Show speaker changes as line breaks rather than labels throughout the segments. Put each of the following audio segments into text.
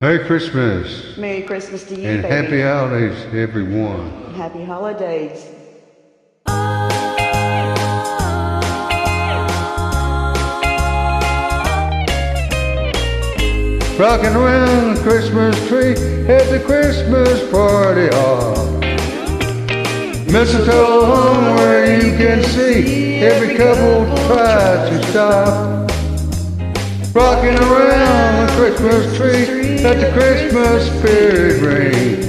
Merry Christmas
Merry Christmas to you,
and
baby.
happy holidays, everyone.
Happy holidays.
Rocking around the Christmas tree at the Christmas party hall. Mistletoe hung where you can see every couple tries to stop. Rocking around the Christmas tree let the Christmas spirit ring.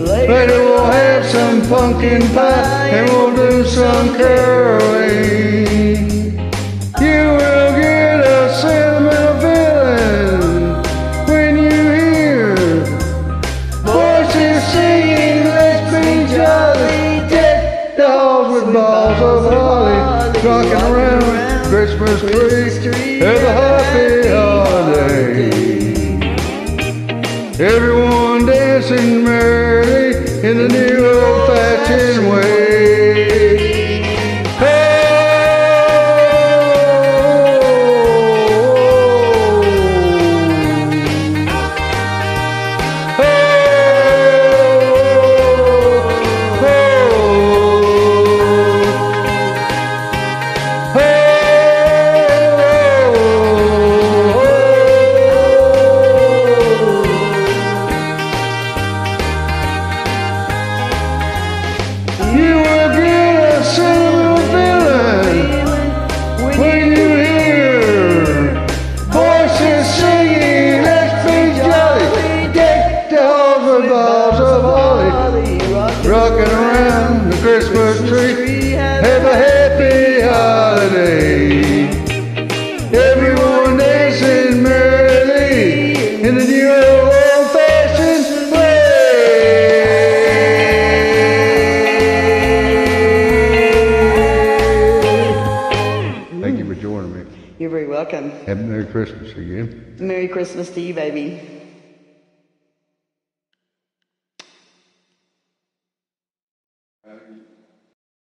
Later we'll have some pumpkin pie and we'll do some caroling. Christmas tree. A happy holiday. Everyone dancing merrily in the new old-fashioned rocking around the Christmas tree. Have a happy holiday. Everyone dancing merrily in the new old-fashioned way. Thank you for joining me.
You're very welcome.
Happy Merry Christmas again.
Merry Christmas to you, baby.